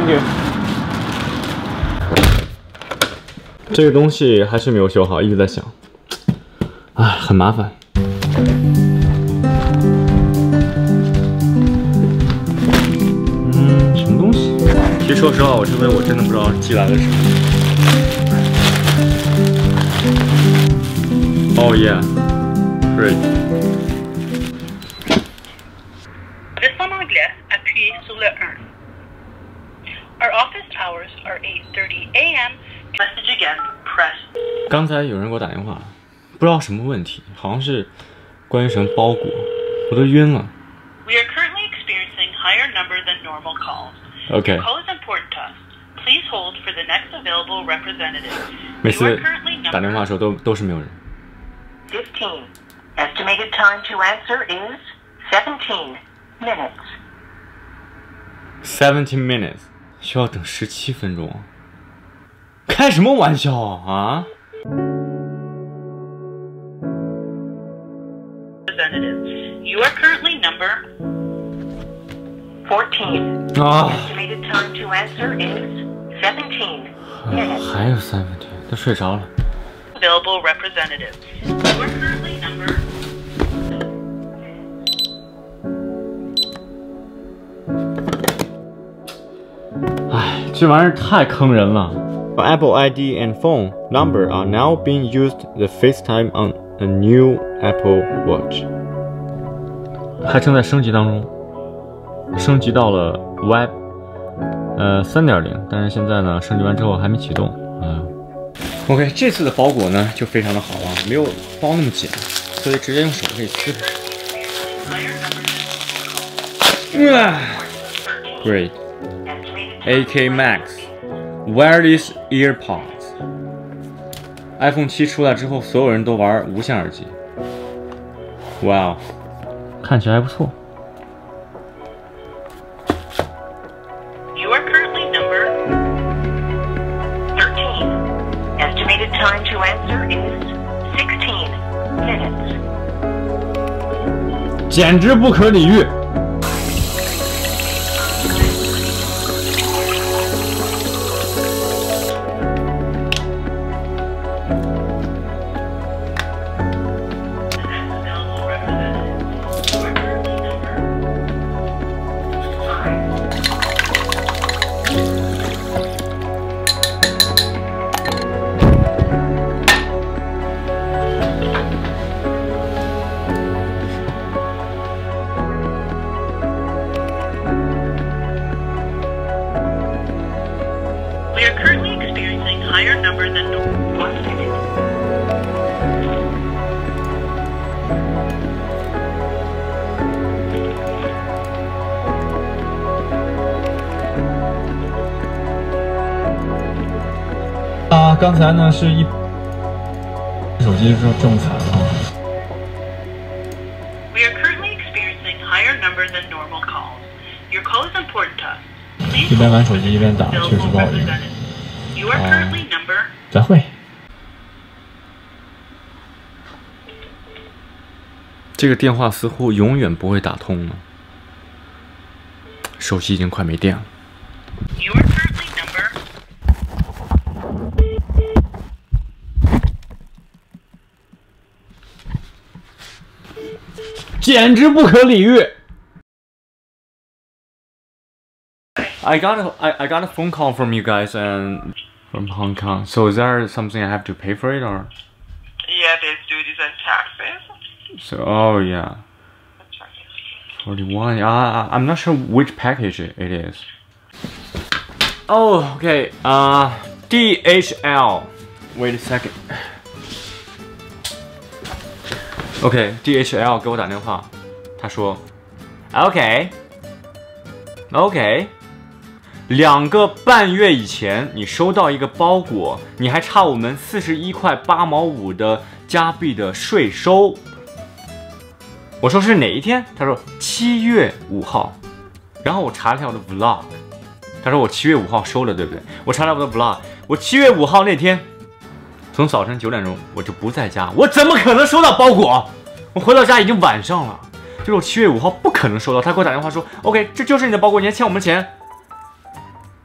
Thank you。这个东西还是没有修好，一直在响，哎，很麻烦。嗯，什么东西？其实说实话，我这回我真的不知道寄来了什么。Oh yeah, great. Reste en anglais, appuyez sur le 1. Our office hours are 8:30 a.m. Message again, press 刚才有人给我打电话，不知道什么问题，好像是关于什么包裹，我都晕了。 We are currently experiencing higher number than normal calls. OK， Call is important to us. Please hold for the next available representative. 每 You 次 are currently 打电话的 number 时候都都是没有人。 15. Estimated time to answer is 17 minutes. Seventeen minutes， 需要等十七分钟，开什么玩笑啊！还有三分钟，都睡着了。这玩意儿太坑人了。Apple ID and phone number are now being used the FaceTime on a new Apple Watch，还正在升级当中，升级到了 Web 呃三点零，但是现在呢，升级完之后还没启动。嗯，OK，这次的包裹呢就非常的好啊，没有包那么紧，所以直接用手可以撕开。哇，Great。Estimated AK Max Wireless EarPods。iPhone 七出来之后，所有人都玩无线耳机。哇哦，看起来还不错。 You are currently number 13. Estimated time to answer is 16 minutes. 简直不可理喻。 刚才呢是一手机正正惨啊。一边玩手机一边打，确实不好用。啊，再会。这个电话似乎永远不会打通了，手机已经快没电了。简直不可理喻。I got a I, I got a phone call from you guys and from Hong Kong. So is there something I have to pay for it or? Yeah, there's duties and taxes. So oh yeah, forty one. Uh, I'm not sure which package it it is. Oh okay. Uh, DHL. Wait a second. OK, DHL 给我打电话，他说，OK, OK，两个半月以前你收到一个包裹，你还差我们四十一块八毛五的加币的税收。我说是哪一天？他说七月五号。然后我查了一下我的 vlog，他说我七月五号收了，对不对？我查了我的 vlog，我七月五号那天从早晨九点钟我就不在家，我怎么可能收到包裹？我回到家已经晚上了，就是我七月五号不可能收到。他给我打电话说，OK，这就是你的包裹，你还欠我们钱。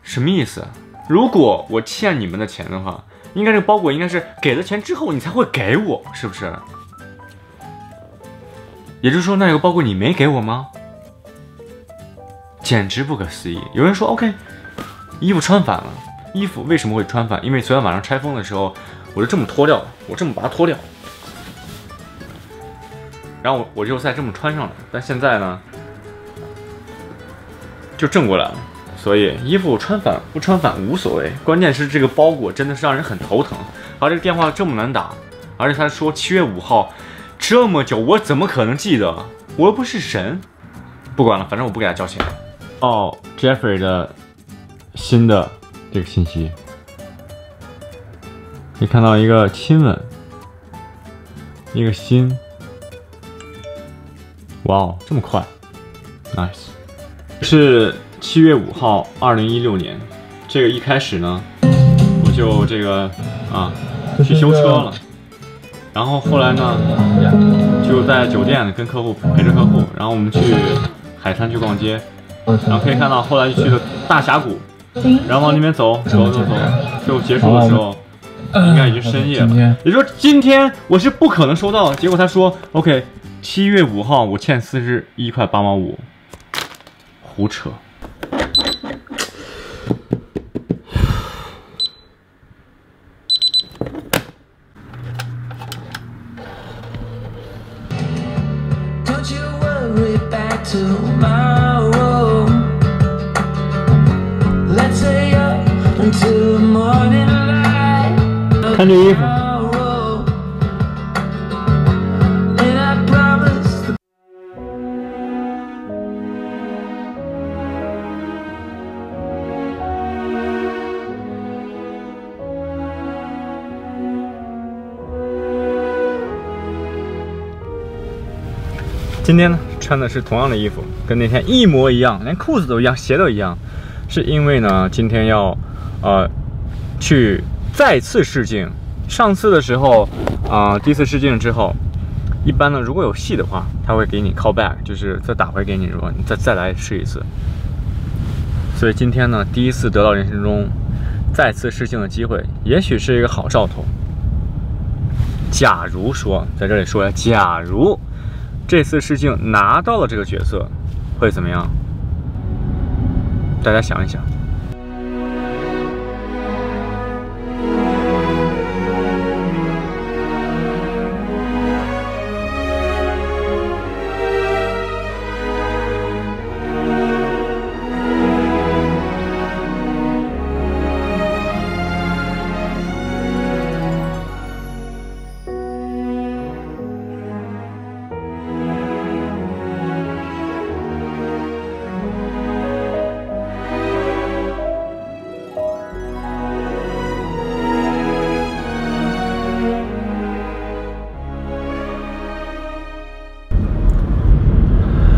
什么意思？如果我欠你们的钱的话，应该这个包裹应该是给了钱之后你才会给我，是不是？也就是说，那个包裹你没给我吗？简直不可思议！有人说，OK，衣服穿反了。衣服为什么会穿反？因为昨天晚上拆封的时候，我就这么脱掉了，我这么把它脱掉，然后我我就再这么穿上了。但现在呢，就正过来了。所以衣服穿反不穿反无所谓，关键是这个包裹真的是让人很头疼。而这个电话这么难打，而且他说七月五号。这么久，我怎么可能记得？我又不是神。不管了，反正我不给他交钱。哦，Jeffrey 的新的这个信息，你看到一个亲吻，一个心。哇哦，这么快，nice。是七月五号，二零一六年。这个一开始呢，我就这个啊去修车了。然后后来呢，就在酒店跟客户陪着客户，然后我们去海滩去逛街，然后可以看到后来就去了大峡谷，然后往那边走走走走，最后结束的时候应该已经深夜了。也就是说今天我是不可能收到，结果他说 OK，七月五号我欠四十一块八毛五，胡扯。今天呢，穿的是同样的衣服，跟那天一模一样，连裤子都一样，鞋都一样。是因为呢，今天要，呃，去再次试镜。上次的时候，啊，第一次试镜之后，一般呢，如果有戏的话，他会给你 call back，就是再打回给你，如果你再再来试一次。所以今天呢，第一次得到人生中再次试镜的机会，也许是一个好兆头。假如说，在这里说呀，假如。这次试镜拿到了这个角色，会怎么样？大家想一想。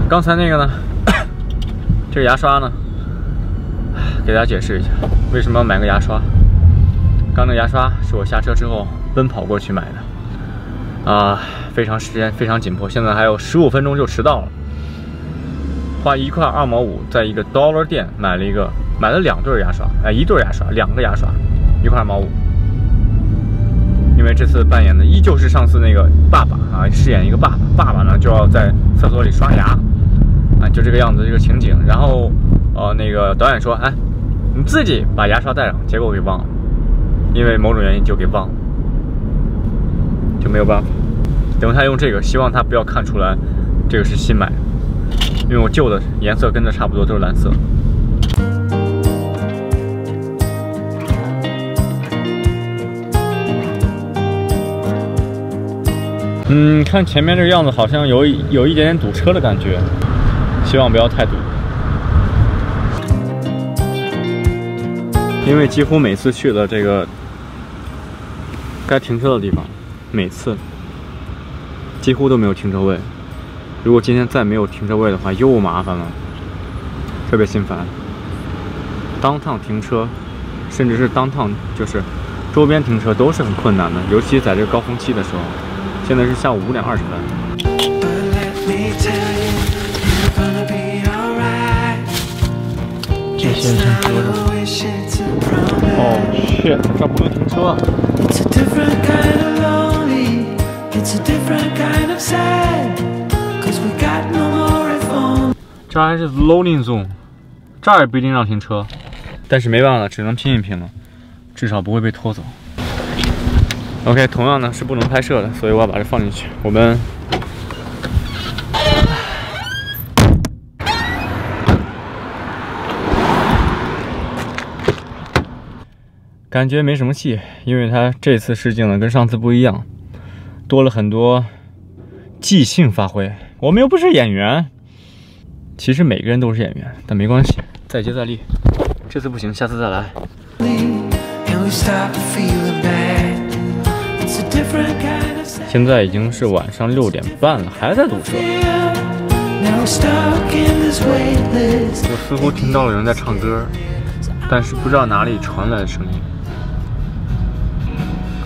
刚才那个呢？这个牙刷呢？给大家解释一下，为什么要买个牙刷？刚那牙刷是我下车之后奔跑过去买的，啊，非常时间非常紧迫，现在还有十五分钟就迟到了。花一块二毛五，在一个 Dollar 店买了一个，买了两对牙刷，哎，一对牙刷，两个牙刷，一块二毛五。因为这次扮演的依旧是上次那个爸爸啊，饰演一个爸爸，爸爸呢就要在厕所里刷牙。就这个样子，这个情景。然后，呃，那个导演说：“哎，你自己把牙刷带上。”结果我给忘了，因为某种原因就给忘了，就没有办法。等他用这个，希望他不要看出来这个是新买的，因为我旧的颜色跟这差不多，都是蓝色。嗯，看前面这个样子，好像有有一点点堵车的感觉。希望不要太堵，因为几乎每次去了这个该停车的地方，每次几乎都没有停车位。如果今天再没有停车位的话，又麻烦了，特别心烦。当趟停车，甚至是当趟就是周边停车都是很困难的，尤其在这个高峰期的时候。现在是下午五点二十分。Cause we got no more if only. 这还是 loading zone，这儿也不一定让停车，但是没办法，只能拼一拼了，至少不会被拖走。OK，同样呢是不能拍摄的，所以我要把这放进去。我们感觉没什么戏，因为他这次试镜呢跟上次不一样，多了很多即兴发挥。我们又不是演员，其实每个人都是演员，但没关系，再接再厉。这次不行，下次再来。现在已经是晚上六点半了，还在堵车。我似乎听到了有人在唱歌，但是不知道哪里传来的声音。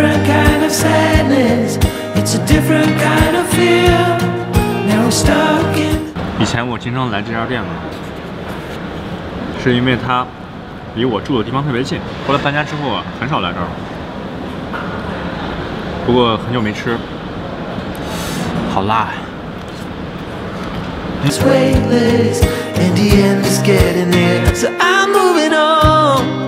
different kind of sadness. It's a different kind of fear. Now we're stuck in. 以前我经常来这家店嘛，是因为它离我住的地方特别近。后来搬家之后啊，很少来这儿了。不过很久没吃，好辣呀！It's weightless, and the end is getting near. So I'm moving on.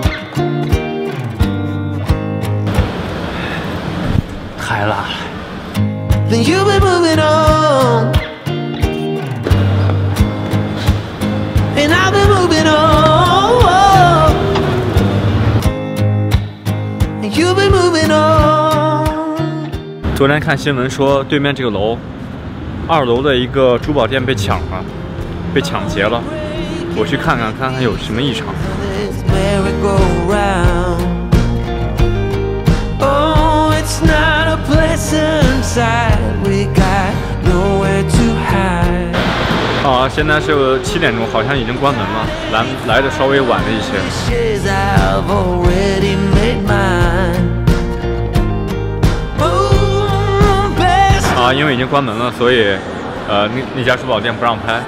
Moving on. 昨天看新闻说，对面这个楼，二楼的一个珠宝店被抢了，被抢劫了。我去看看，看看有什么异常。啊，现在是七点钟，好像已经关门了，来来的稍微晚了一些。Oh, 啊，因为已经关门了，所以，呃，那那家珠宝店不让拍。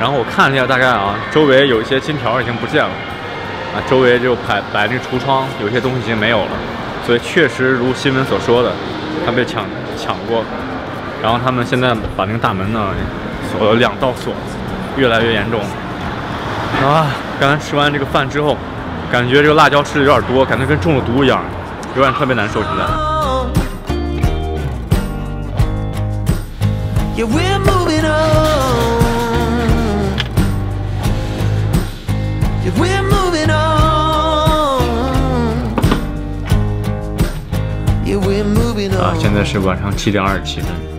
然后我看了一下，大概啊，周围有一些金条已经不见了，啊，周围就摆摆那个橱窗，有些东西已经没有了，所以确实如新闻所说的，他被抢抢过。然后他们现在把那个大门呢锁了两道锁，越来越严重。啊，刚才吃完这个饭之后，感觉这个辣椒吃的有点多，感觉跟中了毒一样，有点特别难受现在。Yeah, we're moving on. Yeah, we're moving on. Yeah, we're moving 啊，on. 现在是晚上七点二十七分。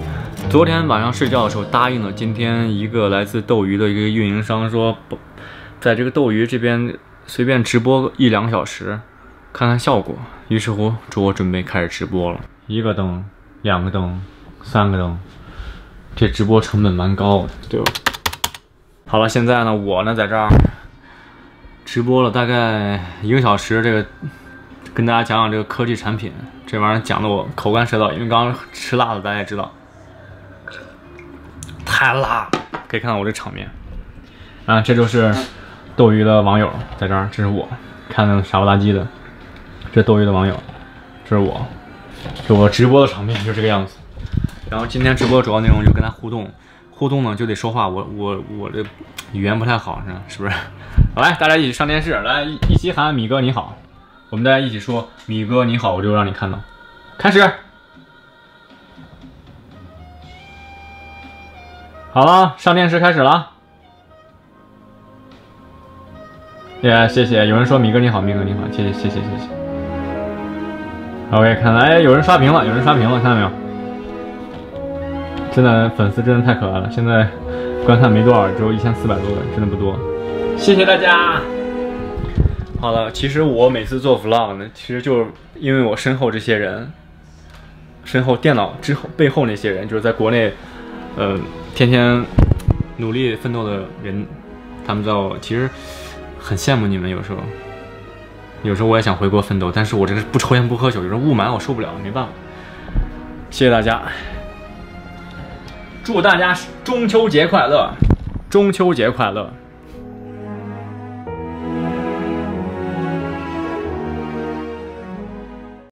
昨天晚上睡觉的时候答应了今天一个来自斗鱼的一个运营商说，不，在这个斗鱼这边随便直播一两个小时，看看效果。于是乎，我准备开始直播了。一个灯，两个灯，三个灯，这直播成本蛮高的，对吧？好了，现在呢，我呢在这儿直播了大概一个小时，这个跟大家讲讲这个科技产品，这玩意儿讲的我口干舌燥，因为刚刚吃辣的，大家也知道，太辣了，可以看到我这场面。啊，这就是斗鱼的网友在这儿，这是我看的傻不拉几的，这斗鱼的网友，这是我，这我直播的场面就这个样子。然后今天直播主要内容就跟他互动，互动呢就得说话，我我我这语言不太好，是是不是？好来，大家一起上电视，来一一起喊米哥你好。我们大家一起说“米哥你好”，我就让你看到。开始。好了，上电视开始了。耶，谢谢。有人说米哥你好，米哥你好，谢谢谢谢谢谢。OK，看来有人刷屏了，有人刷屏了，看到没有？真的粉丝真的太可爱了，现在观看没多少，只有一千四百多个，真的不多。谢谢大家。好了，其实我每次做 vlog 呢，其实就是因为我身后这些人，身后电脑之后背后那些人，就是在国内，呃，天天努力奋斗的人，他们知道我其实很羡慕你们。有时候，有时候我也想回国奋斗，但是我这个不抽烟不喝酒，有时候雾霾我受不了，没办法。谢谢大家，祝大家中秋节快乐，中秋节快乐。